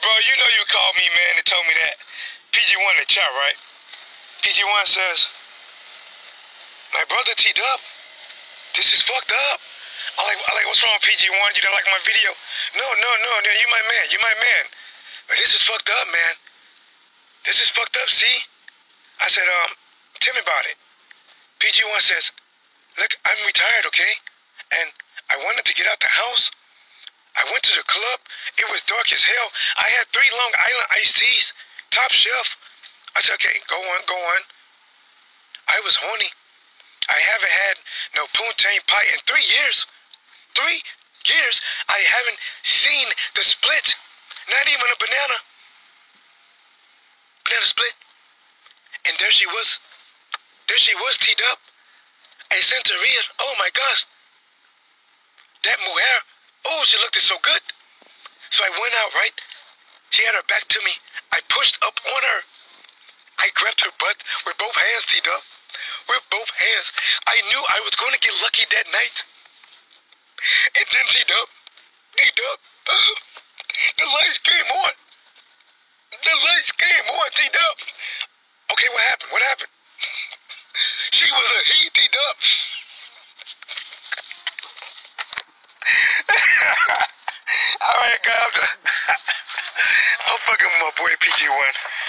bro, you know you called me, man, and told me that. PG1 in the chat, right? PG1 says, My brother T Dub, this is fucked up. I like, I like, what's wrong, PG1? You don't like my video? No, no, no, no, you my man, you my man. But this is fucked up, man. This is fucked up, see? I said, um, tell me about it. PG1 says, Look, I'm retired, okay? And I wanted to get out the house. I went to the club. It was dark as hell. I had three Long Island iced teas, top shelf. I said, okay, go on, go on. I was horny. I haven't had no poontang pie in three years. Three years. I haven't seen the split. Not even a banana. Banana split. And there she was. There she was, teed up. I sent her Centuria. Oh my gosh. That mujer. Oh, she looked so good. So I went out, right? She had her back to me. I pushed up on her. I grabbed her butt with both hands, T Dub. With both hands. I knew I was going to get lucky that night. And then T Dub, T Dub, the lights came on. The lights came on, T Dub. Okay, what happened? What happened? She was a he, T Dub. All right, guys. I'm fucking with my boy PG1.